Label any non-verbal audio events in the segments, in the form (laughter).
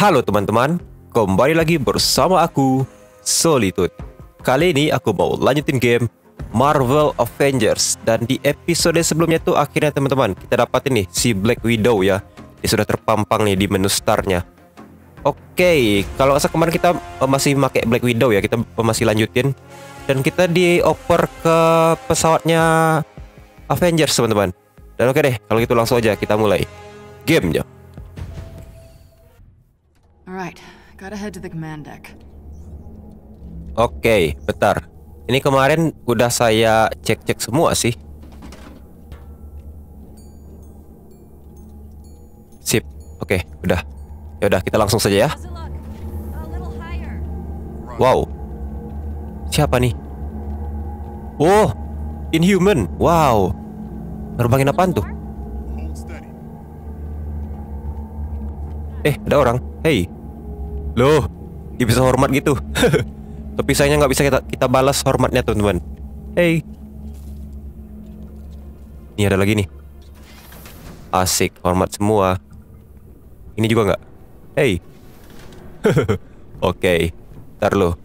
Halo teman-teman, kembali lagi bersama aku, Solitude. Kali ini aku mau lanjutin game Marvel Avengers dan di episode sebelumnya tuh akhirnya teman-teman kita dapatin nih si Black Widow ya. Dia sudah terpampang nih di menu startnya. Oke, kalau asal kemarin kita eh, masih pakai Black Widow ya, kita masih lanjutin dan kita dioper ke pesawatnya Avengers teman-teman. Dan oke deh, kalau gitu langsung aja kita mulai gamenya. Alright, gotta head to the command deck. Oke, bentar. Ini kemarin udah saya cek-cek semua sih. Sip. Oke, udah. Ya udah, kita langsung saja ya. Wow. Siapa nih? Oh, Inhuman. Wow. Nerbangin apaan tuh? Eh, ada orang. Hey. Loh, dia bisa hormat gitu. (laughs) Tapi sayangnya nggak bisa kita, kita balas hormatnya, teman-teman. Hey. Ini ada lagi nih. Asik, hormat semua. Ini juga nggak? Hey. (laughs) Oke. Ntar lo.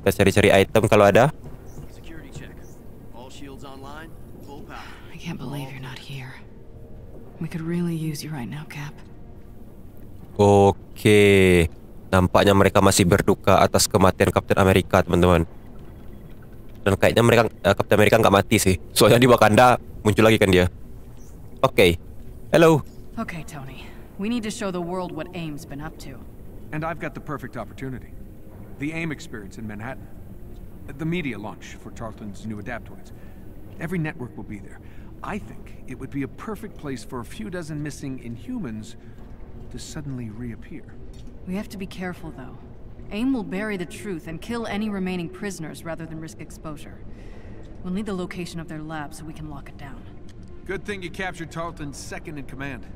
Kita cari-cari item kalau ada. Security check. All shields online. Full power. I can't believe you're not here. We could really use you right now, Cap. Oke. Nampaknya mereka masih berduka atas kematian Kapten Amerika, teman-teman. Dan kayaknya mereka eh, Kapten Amerika nggak mati sih. Soalnya di Wakanda muncul lagi kan dia. Oke. Hello. Okay, Tony. We need to show the world what AIM's been up to. And I've got the perfect opportunity. The AIM experience in Manhattan. The media launch for Tarleton's new adaptoids. Every network will be there. I think it would be a perfect place for a few dozen missing Inhumans to suddenly reappear. We have to be careful, though. AIM will bury the truth and kill any remaining prisoners rather than risk exposure. We'll need the location of their lab so we can lock it down. Good thing you captured Tarleton's second in command.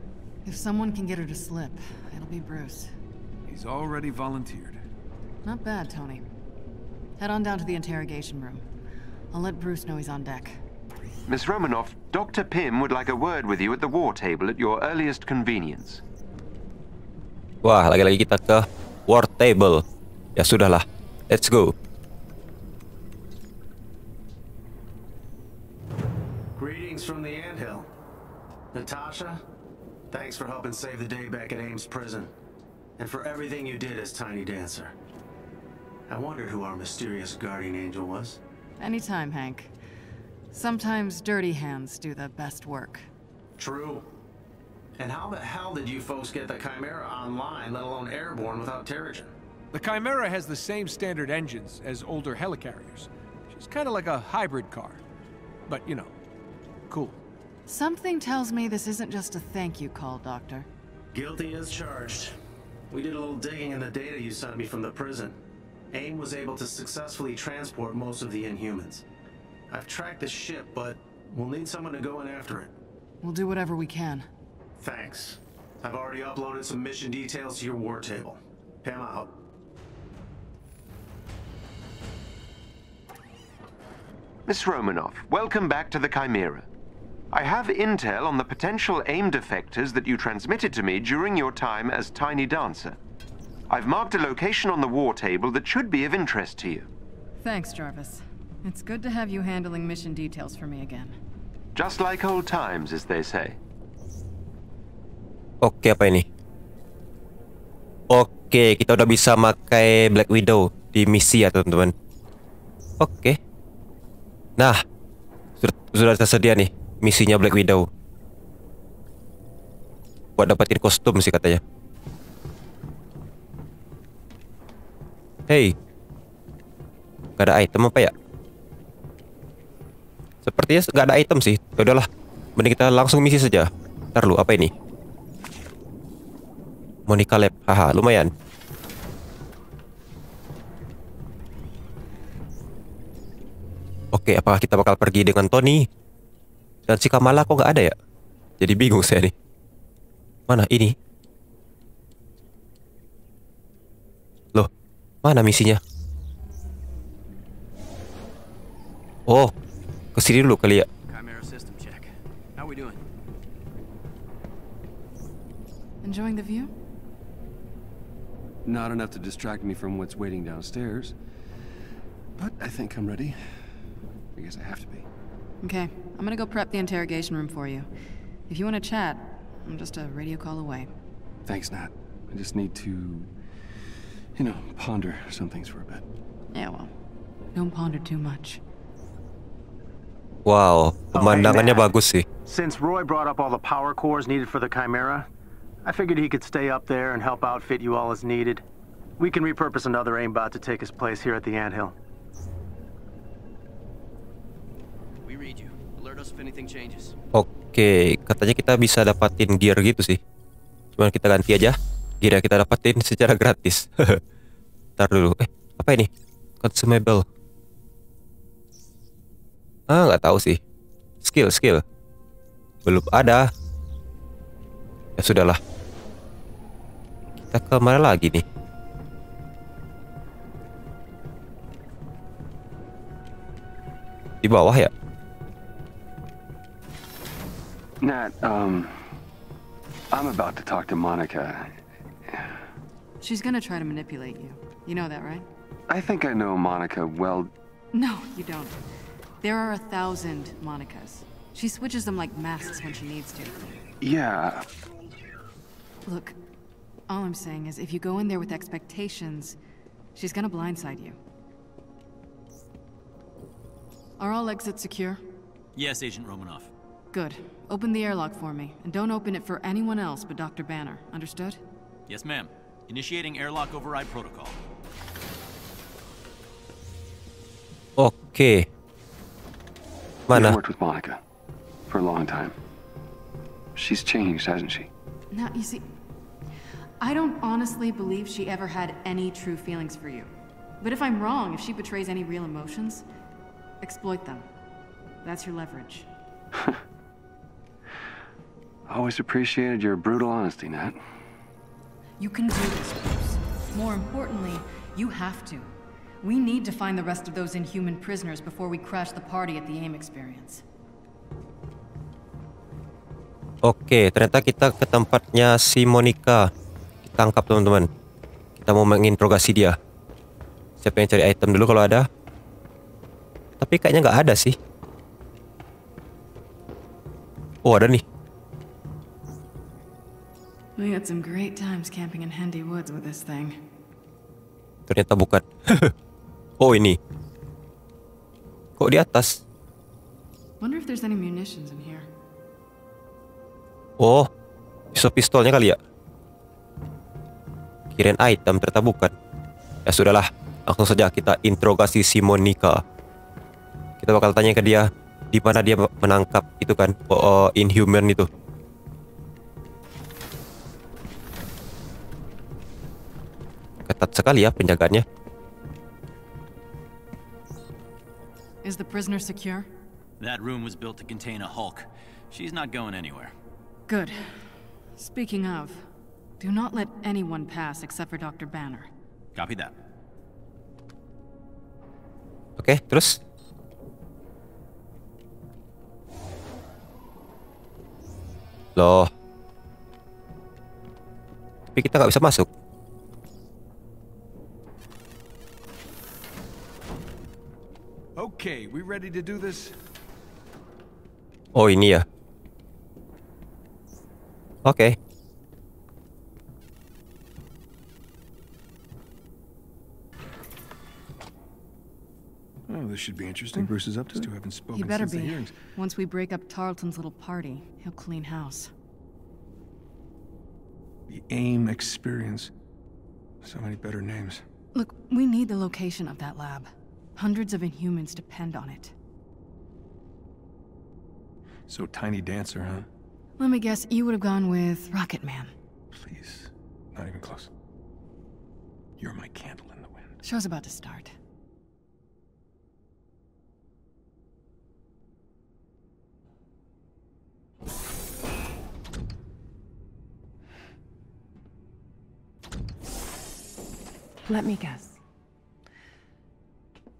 If someone can get her to slip, it'll be Bruce. He's already volunteered. Not bad, Tony. Head on down to the interrogation room. I'll let Bruce know he's on deck. Miss Romanoff, Dr. Pym would like a word with you at the war table at your earliest convenience. Wah, lagi-lagi kita ke war table. Ya sudahlah. Let's go. Greetings from the anthill. Natasha, thanks for helping save the day back at Ames Prison. And for everything you did as Tiny Dancer. I wondered who our mysterious guardian angel was. Anytime, Hank. Sometimes dirty hands do the best work. True. And how the hell did you folks get the Chimera online, let alone airborne, without Terrigen? The Chimera has the same standard engines as older helicarriers. She's kind of like a hybrid car. But, you know, cool. Something tells me this isn't just a thank you call, Doctor. Guilty as charged. We did a little digging in the data you sent me from the prison. AIM was able to successfully transport most of the Inhumans. I've tracked the ship, but we'll need someone to go in after it. We'll do whatever we can. Thanks. I've already uploaded some mission details to your war table. Pam out. Miss Romanoff, welcome back to the Chimera. I have intel on the potential AIM defectors that you transmitted to me during your time as Tiny Dancer. I've marked a location on the war table that should be of interest to you. Thanks, Jarvis. It's good to have you handling mission details for me again. Just like old times, as they say. Oke, apa ini? Oke, kita udah bisa pakai Black Widow di misi ya, teman-teman. Oke. Nah, sudah, tersedia nih misinya Black Widow. Buat dapetin kostum sih katanya. Hey. Gak ada item apa ya? Sepertinya gak ada item sih. Ya udahlah. Mending kita langsung misi saja. Ntar lu, apa ini? Monica Lab. Haha, lumayan. Oke, apakah kita bakal pergi dengan Tony? Dan si Kamala kok nggak ada ya? Jadi bingung saya nih. Mana ini? Loh, mana misinya? Oh, ke sini dulu kali ya. Enjoying the view? Not enough to distract me from what's waiting downstairs. But I think I'm ready. I guess I have to be. Okay, I'm gonna go prep the interrogation room for you. If you want to chat, I'm just a radio call away. Thanks, Nat. I just need to, you know, ponder some things for a bit. Yeah, well, don't ponder too much. Wow, oh, pemandangannya Matt. bagus sih. Since Roy brought up all the power cores needed for the Chimera, I figured he could stay up there and help outfit you all as needed. We can repurpose another aimbot to take his place here at the anthill. We read you. Alert us if anything changes. Oke, katanya kita bisa dapatin gear gitu sih. Cuman kita ganti aja gear yang kita dapatin secara gratis. (laughs) Ntar dulu. Eh, apa ini? Consumable. Ah, nggak tahu sih. Skill, skill. Belum ada. Ya sudahlah. Kita ke mana lagi nih? Di bawah ya? Nat, um, I'm about to talk to Monica. She's gonna try to manipulate you. You know that, right? I think I know Monica well. No, you don't. There are a thousand Monicas. She switches them like masks when she needs to. Yeah, Look, all I'm saying is if you go in there with expectations, she's gonna blindside you. Are all exits secure? Yes, Agent Romanoff. Good. Open the airlock for me, and don't open it for anyone else but Dr. Banner. Understood? Yes, ma'am. Initiating airlock override protocol. Oke. I've Mana? worked with Monica for a long time. She's changed, hasn't she? Now, you see, I don't honestly believe she ever had any true feelings for you. But if I'm wrong, if she betrays any real emotions, exploit them. That's your leverage. (laughs) Always appreciated your brutal honesty, Nat. You can do this, Bruce. More importantly, you have to. We need to find the rest of those inhuman prisoners before we crash the party at the AIM experience. Oke, ternyata kita ke tempatnya si Monica. Ditangkap teman-teman. Kita mau menginterogasi dia. Siapa yang cari item dulu kalau ada? Tapi kayaknya nggak ada sih. Oh ada nih. We had some great times camping in Hendy Woods with this thing. Ternyata bukan. (laughs) oh ini. Kok di atas? Wonder if there's any munitions in here. Oh, pisau pistolnya kali ya? Kirain item ternyata bukan. Ya sudahlah, langsung saja kita interogasi si Monica. Kita bakal tanya ke dia di mana dia menangkap itu kan, oh, oh, Inhuman itu. Ketat sekali ya penjagaannya. Is the prisoner secure? That room was built to contain a Hulk. She's not going anywhere. Good. Speaking of, do not let anyone pass except for Dr. Banner. Copy that. Oke, terus? Loh. Tapi kita nggak bisa masuk. Okay, we ready to do this? Oh ini ya. Oke. Oh, this should be interesting. Mm. Bruce is up to. Still mm. haven't spoken He better be. hearings. Once we break up Tarleton's little party, he'll clean house. The AIM experience. So many better names. Look, we need the location of that lab. Hundreds of Inhumans depend on it. So Tiny Dancer, huh? Let me guess, you would have gone with Rocket Man. Please. Not even close. You're my candle in the wind. Show's about to start. Let me guess.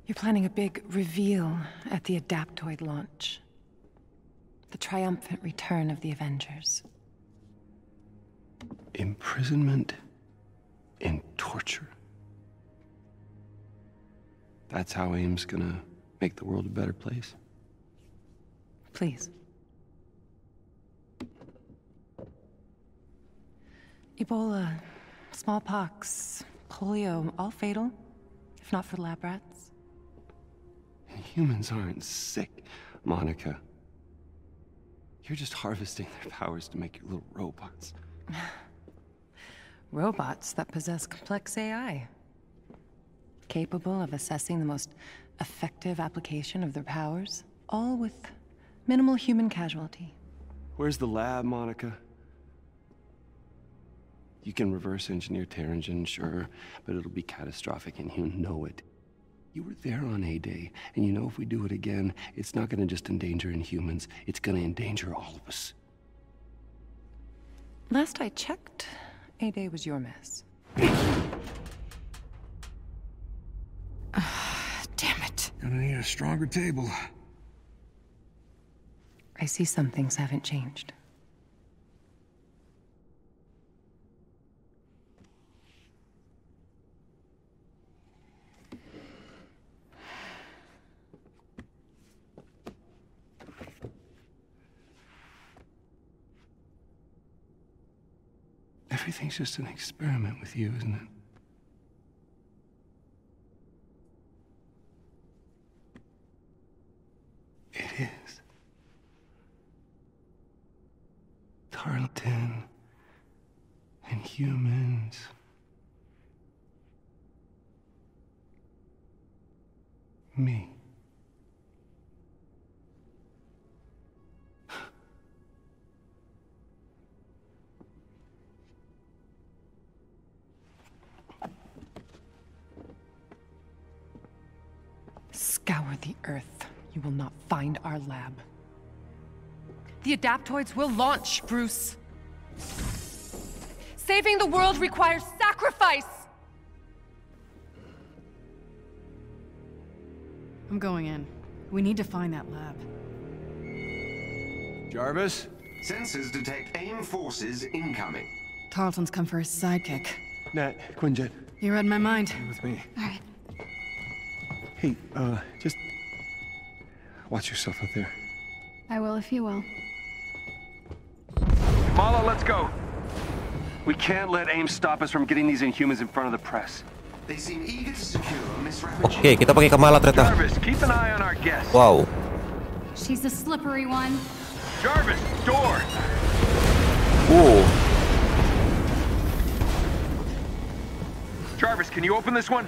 You're planning a big reveal at the Adaptoid launch. The triumphant return of the Avengers. Imprisonment and torture. That's how AIM's gonna make the world a better place. Please. Ebola, smallpox, polio, all fatal, if not for lab rats. Humans aren't sick, Monica. You're just harvesting their powers to make your little robots. (sighs) Robots that possess complex AI. Capable of assessing the most effective application of their powers, all with minimal human casualty. Where's the lab, Monica? You can reverse engineer Terrigen, sure, but it'll be catastrophic and you know it. You were there on A-Day, and you know if we do it again, it's not gonna just endanger Inhumans, it's gonna endanger all of us. Last I checked, A-Day was your mess. (sighs) Damn it. Gonna need a stronger table. I see some things haven't changed. Everything's just an experiment with you, isn't it? It is. Tarleton and humans. Me. Scour the Earth. You will not find our lab. The Adaptoids will launch, Bruce. Saving the world requires sacrifice! I'm going in. We need to find that lab. Jarvis? Sensors detect AIM forces incoming. Tarleton's come for his sidekick. Nat, Quinjet, You read my mind. With me. Alright. hey, uh, just watch yourself out there. I will if you will. Mala, let's go. We can't let AIM stop us from getting these Inhumans in front of the press. They seem eager to secure Miss Rapid Oke, kita pakai Kamala ternyata. Jarvis, keep an eye on our guest. Wow. She's the slippery one. Jarvis, door! Uh, Jarvis, can you open this one?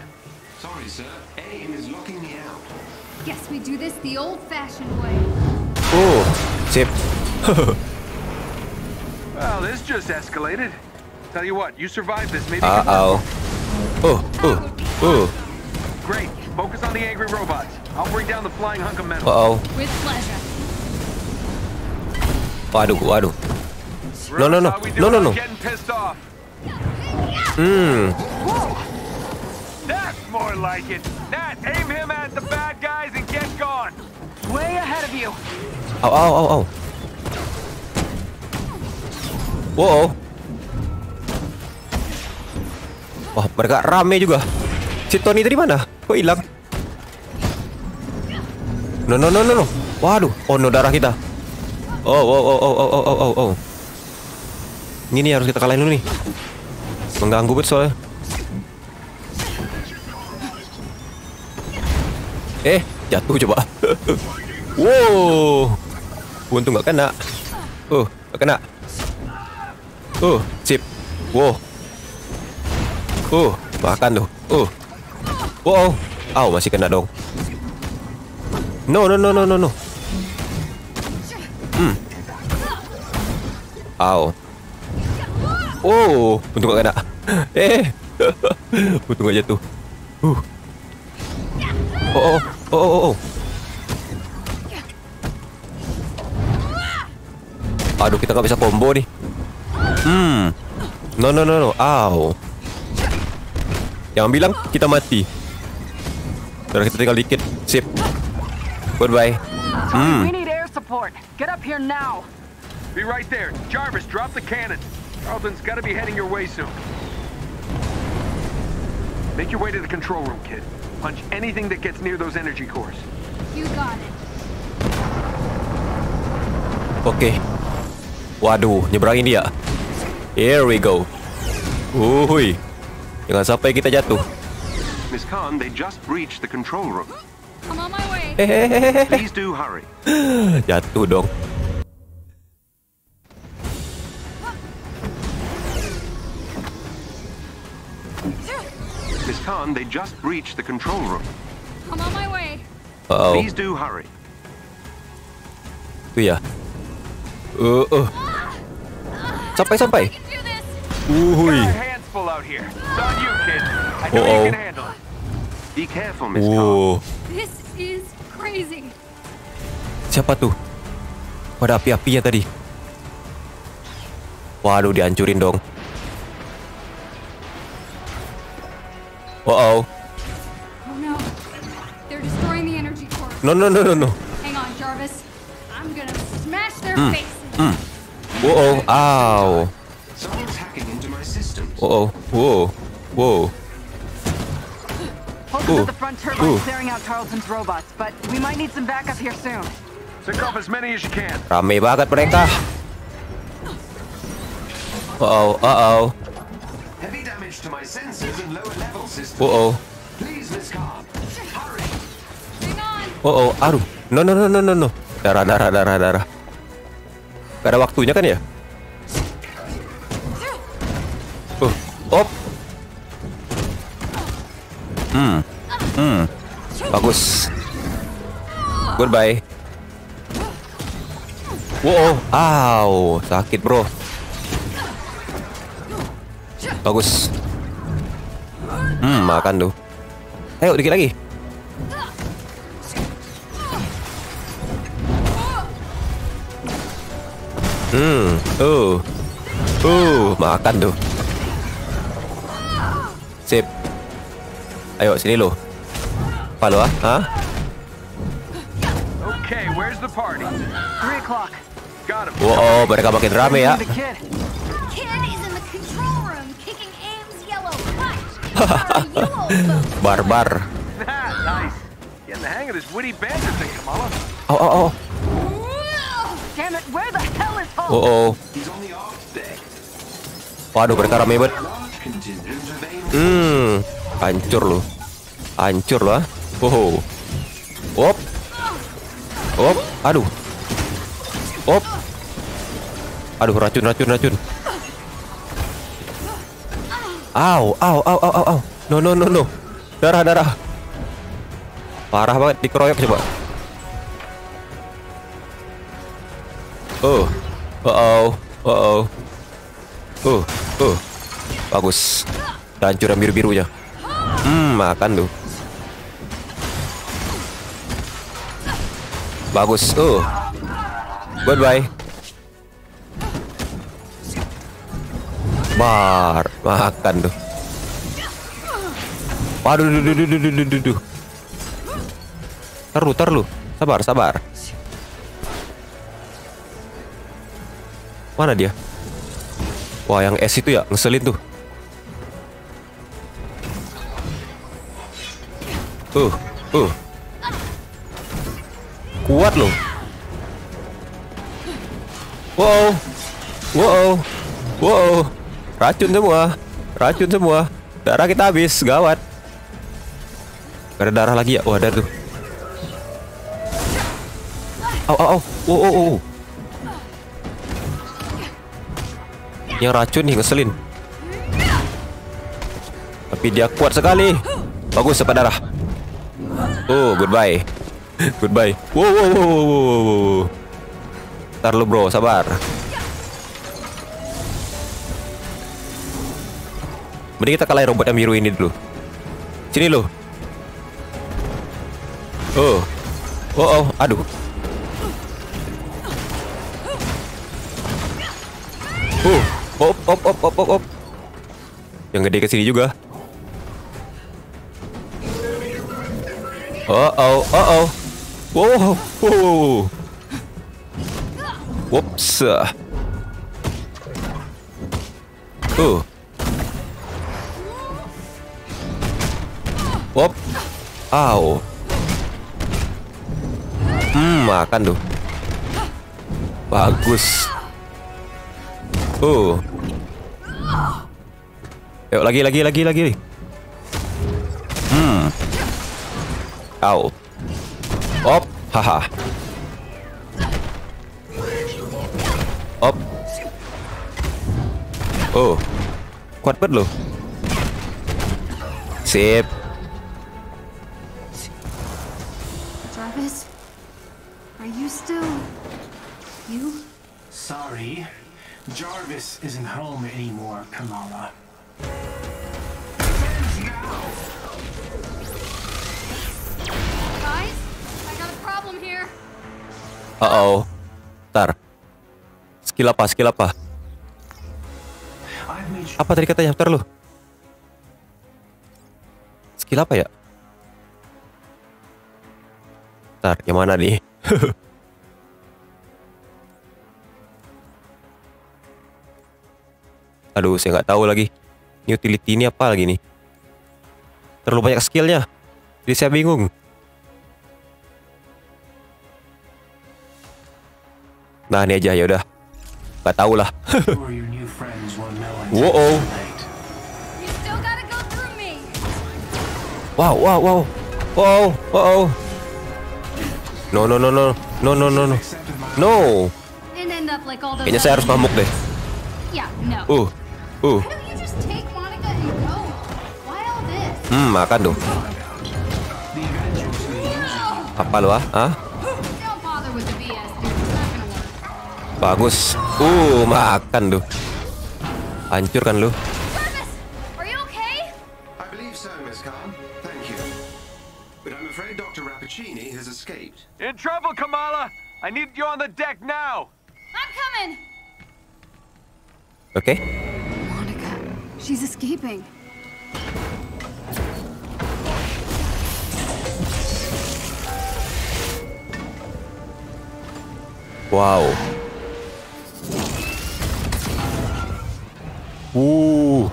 Sorry, sir. AIM is locking me out. Guess we do this the old-fashioned way. uh, sip. (laughs) Well, this just escalated. Tell you what, you survived this, maybe Uh you can oh. Uh, uh, uh. Great. Focus on the angry robots. I'll bring down the flying hunk of metal. Uh oh. With pleasure. Waduh, waduh. No, no, no. No, no, no. Getting pissed off. Hmm. That's more like it. Nat, aim him at the bad guys and get gone. Way ahead of you. Oh, oh, oh, oh. Wow. Wah, mereka rame juga. Si Tony dari mana? Kok hilang? No, no, no, no, no. Waduh, oh no darah kita. Oh, oh, oh, oh, oh, oh, oh, oh. Ini nih harus kita kalahin dulu nih. Mengganggu bet soalnya. Eh, jatuh coba. (laughs) wow. Untung nggak kena. Uh, nggak kena. Uh, sip. Wow. Uh, makan tuh. Uh. Wow. Aw, masih kena dong. No, no, no, no, no, no. Hmm. Aw. Oh, untung gak kena. (laughs) Eh. (laughs) untung gak jatuh. Uh. Oh, oh, oh, oh, oh. Aduh, kita nggak bisa combo nih. Hmm. No, no, no, no. Aw. Jangan bilang kita mati. Darah kita tinggal dikit. Sip. Goodbye. Hmm. We need air support. Get up here now. Be right there. Jarvis, drop the cannon. Carlton's got to be heading your way soon. Make your way to the control room, kid. Punch anything that gets near those energy cores. You got it. Oke. Waduh, nyebrangin dia. Here we go. Uhui. Jangan sampai kita jatuh. Miss Khan, they just breached the control room. I'm on my way. Please do hurry. (gasps) Jatuh dong. Miss Khan, they just breached the control room. I'm on my way. Oh, Please do hurry. itu ya. Uh, uh. Sampai sampai. Uhui. handle it. Be careful, Miss Khan. This is crazy. Siapa tuh? Ada api-apinya tadi. Waduh, dihancurin dong. Uh oh. Oh no. They're destroying the energy core. No, no, no, no, no. Hang on, Jarvis. I'm gonna smash their Hmm. faces. Uh oh. Ow. Someone's hacking into my systems. Uh oh. Whoa. Whoa. Focus Ooh. at the front turbine Ooh. clearing out Tarleton's robots, but we might need some backup here soon. Pick off as many as you can. Rame banget mereka. Uh oh. Uh oh. Damage to my sensors and lower level systems. Uh oh. Please, Miss Khan, hurry. Hang on. Oh, oh, aduh. No, no, no, no, no, no. Darah, darah, darah, darah. Gak ada waktunya kan ya? Uh, op. Hmm, hmm. Bagus. Goodbye. Wow, aw, sakit bro. Bagus. Makan tuh. Ayo, dikit lagi. Hmm, uh, uh, makan tuh. Sip. Ayo sini lo. Apa lo ah? Hah? Okay, where's the party? O'clock. Wow, mereka makin rame ya. (laughs) Barbar. Oh oh oh. Oh oh. Waduh mereka mebet. Hmm, hancur loh. Hancur loh. Ah. Oh. Op. Op, aduh. Op. Aduh racun racun racun. Au, au, au, au, au, au. No, no, no, no. Darah, darah. Parah banget dikeroyok coba. Oh. Uh oh. Uh oh. Uh, uh. Bagus. Hancur yang biru-birunya. Hmm, makan tuh. Bagus. Uh. Goodbye. Bar, makan tuh. Waduh, duh, duh, duh, duh, duh, duh, duh. Terlu, terlu. Sabar, sabar. Mana dia? Wah, yang S itu ya, ngeselin tuh. Uh, uh. Kuat loh. Wow. Wow. Wow. Racun semua. Racun semua. Darah kita habis, gawat. Gak ada darah lagi ya? Wah, ada tuh. Au, au, au. Oh, oh, oh. Yang racun nih ngeselin. Tapi dia kuat sekali. Bagus dapat darah. Oh, goodbye. (laughs) goodbye. Wow, wow, wow, wow, wow. Ntar lu bro, sabar. Mending kita kalahin robot yang biru ini dulu. Sini lu. Oh. Oh, oh, aduh. Uh, op, op, op, op, op, op. Yang gede ke sini juga. Oh, oh, oh, oh. Wow, wow. Whoops. Uh. Op. Au. Makan tuh. Bagus. Oh. Yuk lagi lagi lagi lagi. Hmm. Au. Op. Haha. Op. Oh. Kuat banget loh. Sip. Are you still... you? Sorry. Jarvis isn't home anymore, Kamala. Guys, I got a problem here. Uh oh. Ntar. Skill apa? Skill apa? Apa tadi katanya? Ntar lu. Skill apa ya? Ntar, yang mana nih? (laughs) Aduh, saya nggak tahu lagi. Ini utility ini apa lagi nih? Terlalu banyak skillnya. Jadi saya bingung. Nah, ini aja ya udah. Gak tahu lah. (laughs) go through me. Wow, wow, wow. Wow, wow. No, no, no, no. No, no, no, no. No. Kayaknya saya harus ngamuk deh. Uh. Uh. Hmm, makan tuh. Apa lu ah? Hah? Bagus. Uh, makan tuh. Hancur kan lu? Escaped. In trouble, Kamala! I need you on the deck now! I'm coming. Okay. Monica, she's escaping. Wow. Uh.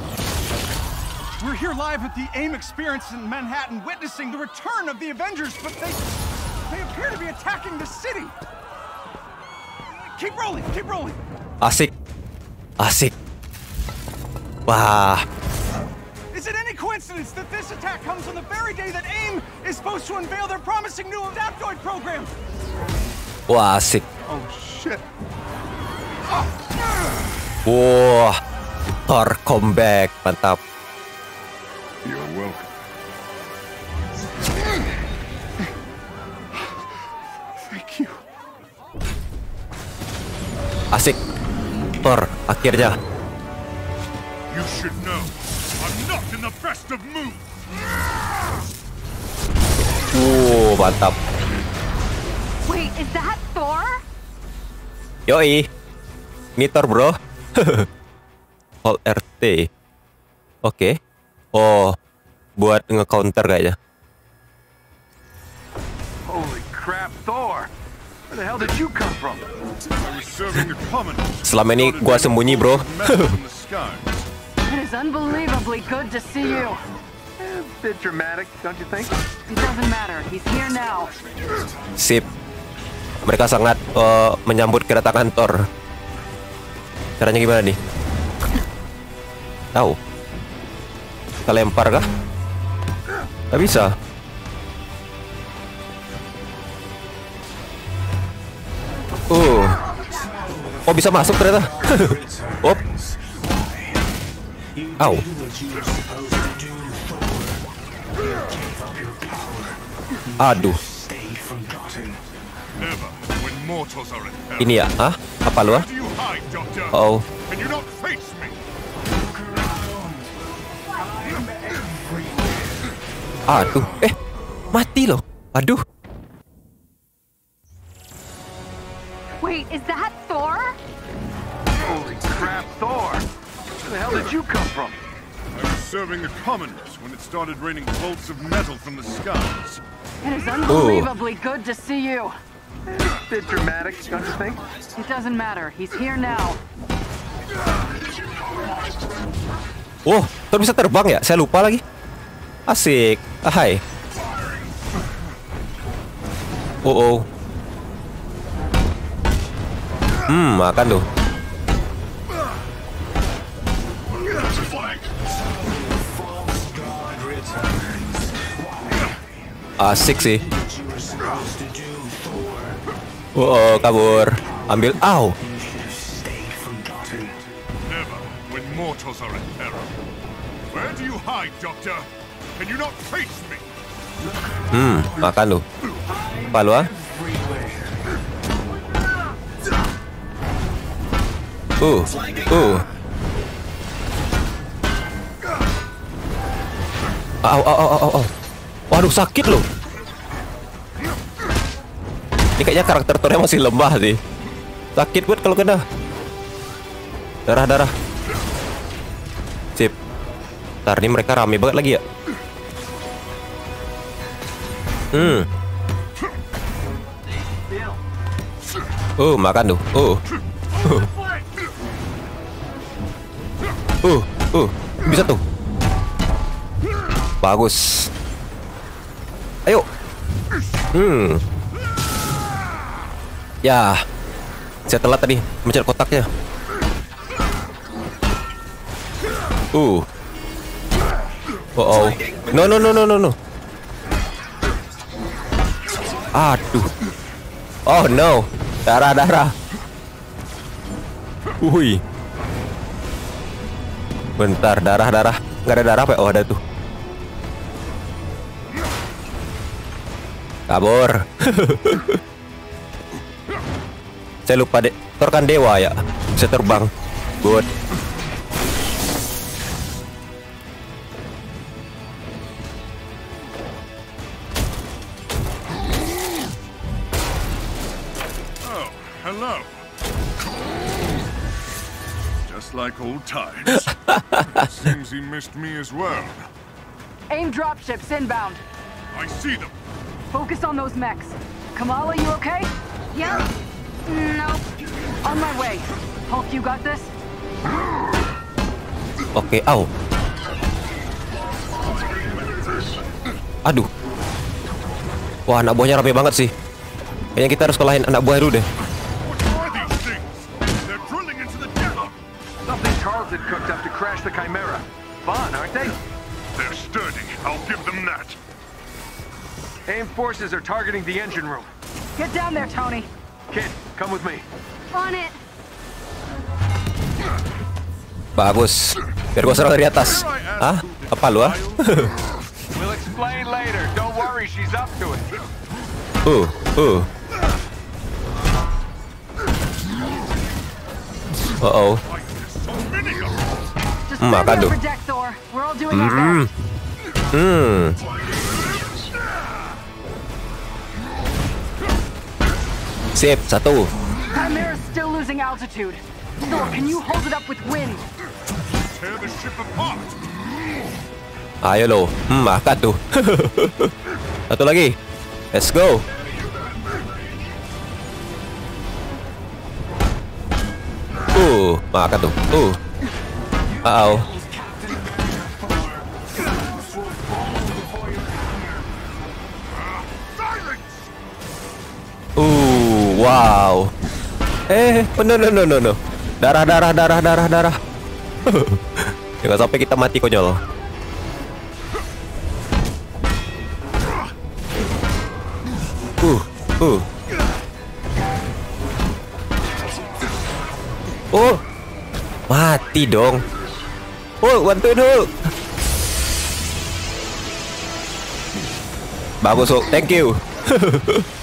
We're here live at the AIM experience in Manhattan, witnessing the return of the Avengers, but they they appear to be attacking the city. Keep rolling, keep rolling. Asik. Asik. Wah. Is it any coincidence that this attack comes on the very day that AIM is supposed to unveil their promising new Adaptoid program? Wah, asik. Oh shit. Wah. Thor comeback. Mantap. Asik. Thor akhirnya. You should know, I'm not in the best of moods. Uh, mantap. Wait, is that Thor? Yoi. Ini Thor, bro. (laughs) Hold RT. Oke. Oh, buat nge-counter kayaknya. Holy crap, Thor! Selama ini gua sembunyi, bro. Metal in the sky. It is unbelievably good to see you. A bit dramatic, don't you think? It doesn't matter. He's here now. Sip. Mereka sangat eh, menyambut kedatangan Thor. Caranya gimana nih? Tahu? Kita lempar kah? Gak bisa. Uh. Oh bisa masuk ternyata. (laughs) Op. Au. Aduh. Ini ya? Hah? Apa lu ah? Oh. Aduh. Eh, mati loh. Aduh. Wait, is that Thor? Holy crap, Thor! Where the hell did you come from? I was serving the commoners when it started raining bolts of metal from the skies. It is unbelievably good to see you. A bit dramatic, don't you think? It doesn't matter. He's here now. Oh, Thor bisa terbang ya? Saya lupa lagi. Asik. Ah, hai. Oh oh. Hmm, makan tuh. Asik sih. Oh, oh kabur. Ambil. Au. Never when mortals are Uh, uh. Au, au, au, au, au. Waduh, sakit loh. Ini kayaknya karakter Thor masih lemah sih. Sakit buat kalau kena. Darah, darah. Sip. Ntar ini mereka rame banget lagi ya. Hmm. Uh, makan tuh. Uh. Uh. Uh, uh. Bisa tuh. Bagus. Ayo. Hmm. Ya. Saya telat tadi mencet kotaknya. Uh. Oh, oh. No, no, no, no, no, no. Aduh. Oh no. Darah, darah. Wih. Bentar, darah, darah. Nggak ada darah apa? ya? Oh, ada tuh. Kabur. (laughs) Saya lupa deh. Thor kan dewa ya. Bisa terbang. Good. Oh, hello. Just like old times. (laughs) Seems he missed me as well. AIM dropships inbound. I see them. Focus on those mechs. Kamala, you okay? Yep. Nope. On my way. Hulk, you got this? Oke, au. Aduh. Wah, anak buahnya rame banget sih. Kayaknya kita harus kalahin anak buah dulu deh. Forces are targeting the engine room. Get down there, Tony. Kid, come with me. On it. Bagus. Biar gua serang dari atas. Hah? Apa lu ah? (laughs) We'll explain later. Don't worry, she's up to it. uh, uh. Uh oh. Just makan tuh. for deck, Thor. We're all doing our Hmm. Hmm. Ship apart. Ayo lo. Hmm, makan tuh. (laughs) Satu lagi. Let's go. Uh, makan tuh. Uh. Uh-oh. Wow. Eh, oh, no no no no no. Darah darah darah darah darah. (laughs) Jangan sampai kita mati konyol. Uh, uh. Oh, mati dong. Oh, bantuin Hulk. Bagus Hulk, thank you. (laughs)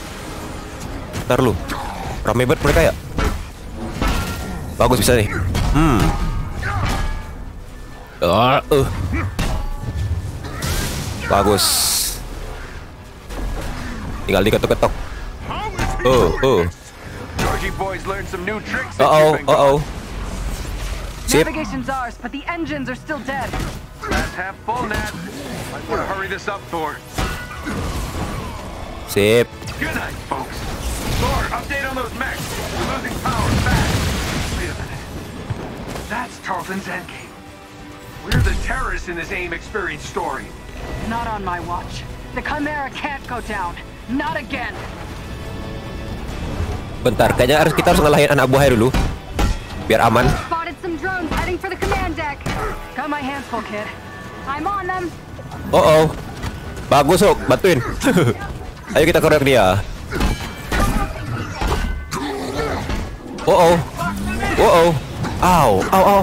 Ntar lu, rame banget mereka ya. Bagus bisa nih. Hmm. Ah, uh. Bagus. Tinggal diketok-ketok. Oh, oh. Tricks. Uh oh, uh oh. Sip. Navigation's ours, but the engines are still dead. Glass half full, Nat. Might want to hurry this up, Thor. Sip. Good night, folks. Thor, update on those mechs. We're losing power fast. Wait a minute. That's Tarleton's endgame. We're the terrorists in this AIM experience story. Not on my watch. The Chimera can't go down. Not again. Bentar, kayaknya harus kita harus ngalahin anak buahnya dulu. Biar aman. Spotted some drones heading for the command deck. Got my hands full, kid. I'm on them. Oh oh. Bagus, Hok. Bantuin. (laughs) Ayo kita korek dia. Oh oh. Oh oh. Au, au, au.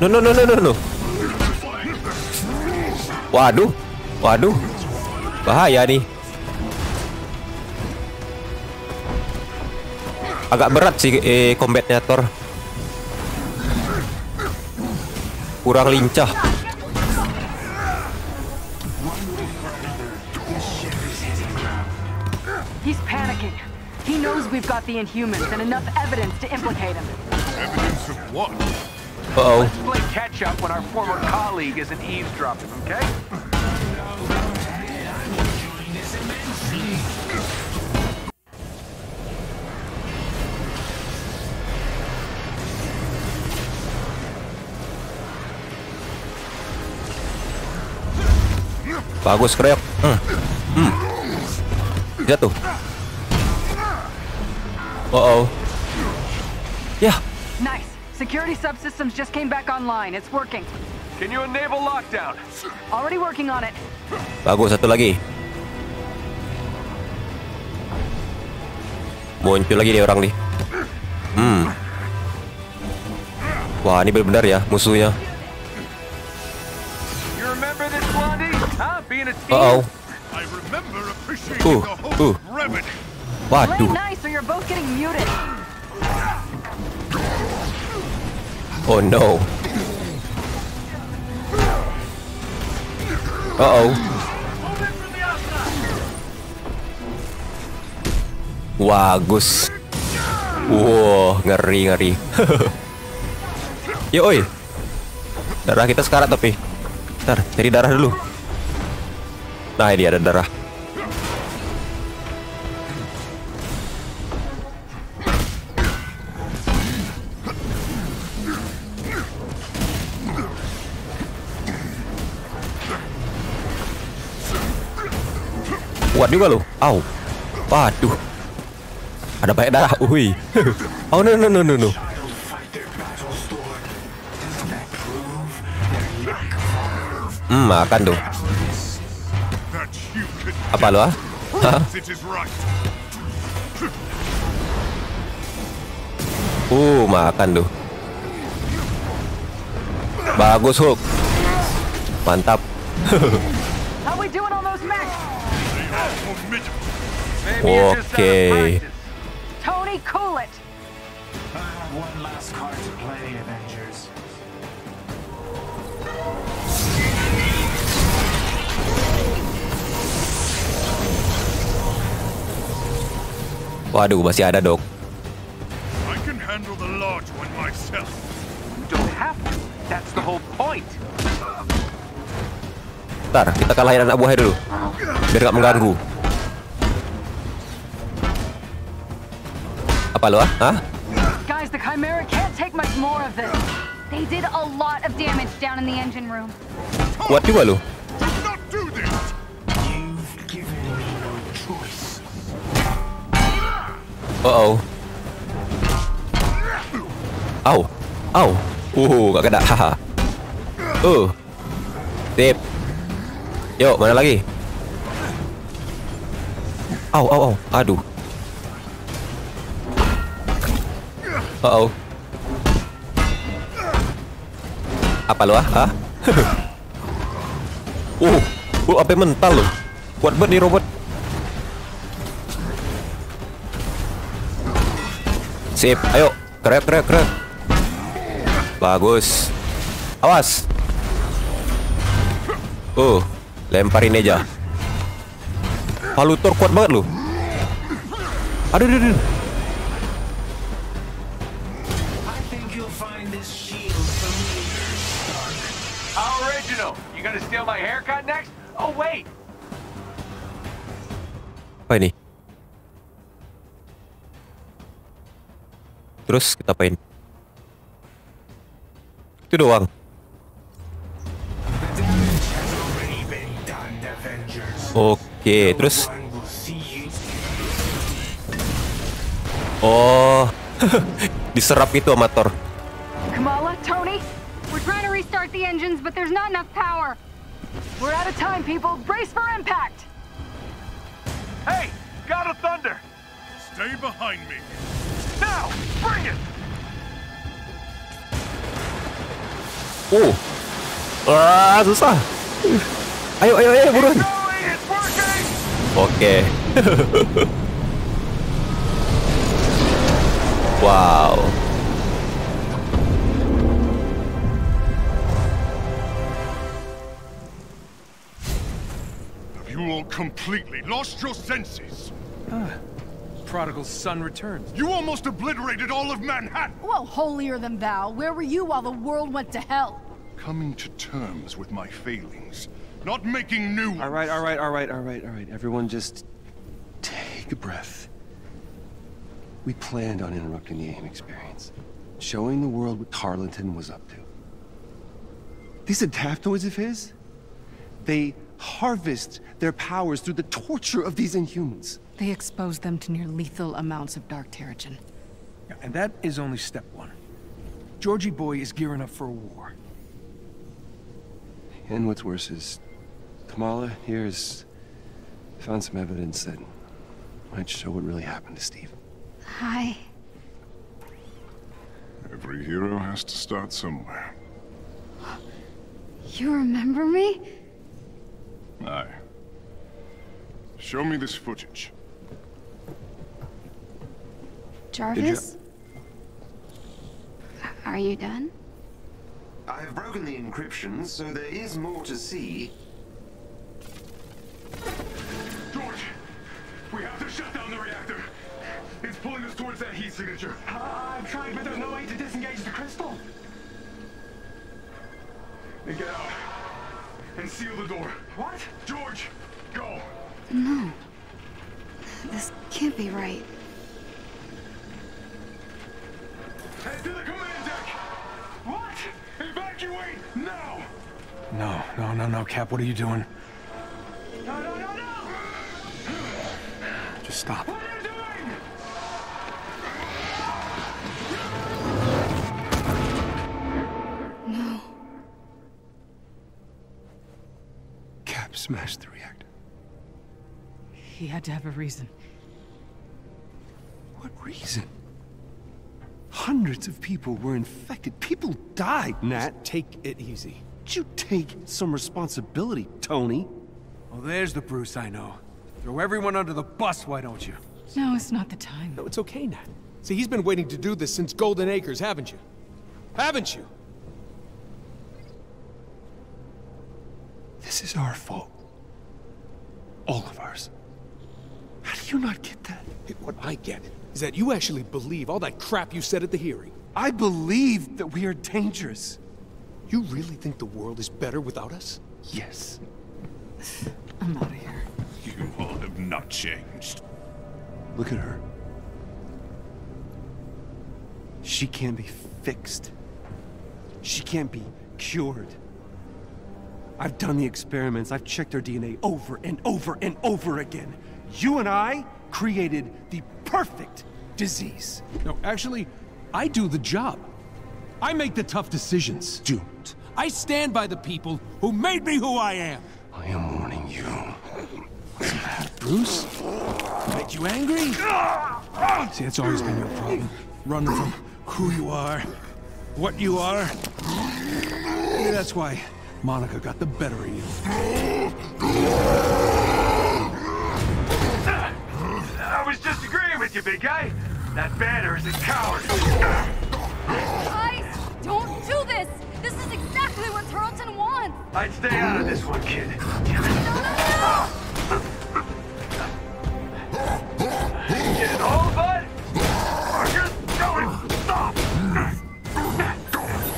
No no no no no no. Waduh. Waduh. Bahaya nih. Agak berat sih eh, combatnya Thor. Kurang lincah. He's panicking. He knows we've got the Inhumans and enough evidence to implicate him. Evidence of what? Uh-oh. Let's play catch up when our former colleague isn't eavesdropping, okay? Bagus kreok. Hmm. Hmm. Jatuh. Uh oh. Yeah. Nice. Security subsystems just came back online. It's working. Can you enable lockdown? Already working on it. Bagus satu lagi. Muncul lagi nih orang nih. Hmm. Wah, ini benar-benar ya musuhnya. Uh oh. I remember Waduh. Oh no. Uh oh. Bagus. Wow, ngeri ngeri. (laughs) Yo oi. Darah kita sekarat tapi. Ntar, cari darah dulu. Nah, ini ada darah. Kuat juga lu. Au. Waduh. Ada banyak darah. Ui. oh (laughs) no no no no no. Hmm, makan tuh. Apa lu ah? Uh, makan tuh. Bagus Hulk. Mantap. (laughs) How we doing on those mechs? Okay. Tony, cool it. I have one last card to play, Avengers. Waduh, masih ada dok. I can handle the large one myself. You don't have to. That's the whole point. Ntar, kita kalahin anak buahnya dulu. Biar gak mengganggu. Apa lu ah? Hah? Guys, the Chimera can't take much more of this. They did a lot of damage down in the engine room. Kuat juga lu. Do this. You've given me no choice. Oh oh. Au. Au. Uh, gak kena. Haha. Uh. Sip. Yuk, mana lagi? Au, au, au. Aduh. Oh, oh. Apa lu ah? Hah? (laughs) uh, uh, apa mental lu? Kuat banget nih robot. Sip, ayo. Krek, krek, krek. Bagus. Awas. Oh, lemparin aja. Palutor kuat banget lu. Aduh, aduh, aduh. Oh. Apa ini? Terus kita apain? Itu doang. Oke, terus Oh, (laughs) diserap itu amator. Kamala, Tony, We're trying to restart the engines, but there's not enough power. we're out of time, people. Brace for impact. Hey, got a thunder. Stay behind me. Now, bring it. Oh, wah susah. Ayo, ayo, ayo, buruan. Oke. (laughs) wow. Have you all completely lost your senses? Ah, prodigal son returns. You almost obliterated all of Manhattan! Well, holier than thou. Where were you while the world went to hell? Coming to terms with my failings, not making new ones. All right, all right, all right, all right, all right. Everyone just take a breath. We planned on interrupting the AIM experience, showing the world what Tarleton was up to. These adaptoids of his, they harvest their powers through the torture of these inhumans. They expose them to near lethal amounts of dark terrigen. Yeah, and that is only step one. Georgie boy is gearing up for a war. And what's worse is, Kamala here has found some evidence that might show what really happened to Steve. Hi. Every hero has to start somewhere. You remember me? Aye. Show me this footage. Jarvis? Are you done? I have broken the encryption, so there is more to see. George! We have to shut down the reactor! It's pulling us towards that heat signature. Ah, I've tried, but there's no way to disengage the crystal. Then get out. And seal the door. What? George! Go! No. This can't be right. Head to the No, no, no, no, Cap, what are you doing? No, no, no, no! Just stop. What are you doing? No. Cap smashed the reactor. He had to have a reason. What reason? Hundreds of people were infected. People died, Nat. Take it easy. Would you take some responsibility, Tony? Well, there's the Bruce I know. Throw everyone under the bus, why don't you? No, it's not the time. No, it's okay, Nat. See, he's been waiting to do this since Golden Acres, haven't you? Haven't you? This is our fault. All of ours. How do you not get that? What I get is that you actually believe all that crap you said at the hearing. I believe that we are dangerous. You really think the world is better without us? Yes. I'm out of here. You all have not changed. Look at her. She can't be fixed. She can't be cured. I've done the experiments. I've checked her DNA over and over and over again. You and I created the perfect disease. No, actually, I do the job. I make the tough decisions. Doomed. I stand by the people who made me who I am. I am warning you. Bruce? Make you angry? See, that's always been your problem. Running from who you are, what you are. Maybe that's why Monica got the better of you. I was just agreeing with you, big guy. That banner is a coward. Exactly what Tarleton wants! I'd stay out of this one, kid. Get home, bud? Or just going stop?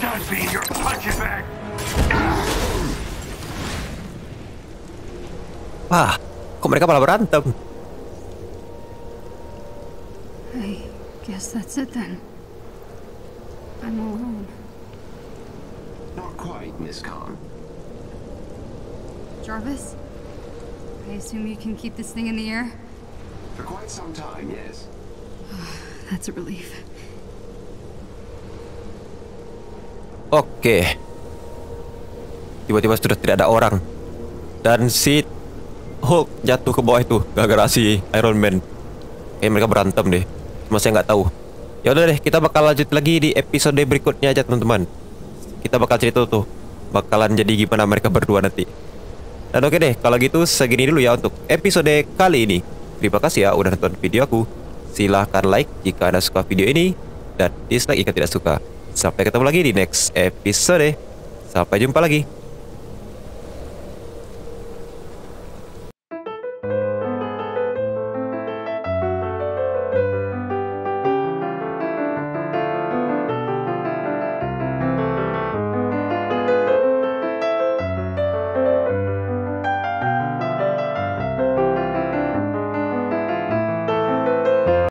Done being your punching bag. Wah, kok mereka malah berantem? I guess that's it then. I'm alone. Not quite, Miss Khan. Jarvis? I assume you can keep this thing in the air? For quite some time, yes. (sighs) That's a relief. Oke. Tiba-tiba sudah tidak ada orang. Dan si Hulk jatuh ke bawah itu gara-gara si Iron Man. Kayak mereka berantem deh. Cuma saya nggak tahu. Ya udah deh, kita bakal lanjut lagi di episode berikutnya aja teman-teman. Kita bakal cerita tuh bakalan jadi gimana mereka berdua nanti. Dan oke deh, kalau gitu segini dulu ya untuk episode kali ini. Terima kasih ya udah nonton video aku. Silahkan like jika anda suka video ini dan dislike jika tidak suka. Sampai ketemu lagi di next episode. Sampai jumpa lagi.